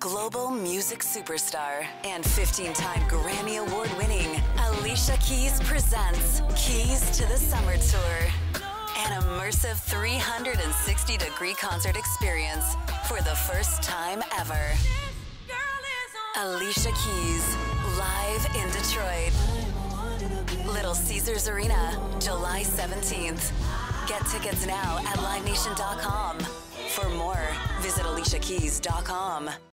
Global music superstar and 15 time Grammy Award winning Alicia Keys presents Keys to the Summer Tour. An immersive 360 degree concert experience for the first time ever. Alicia Keys, live in Detroit. Little Caesars Arena, July 17th. Get tickets now at livenation.com. Visit aliciakeys.com.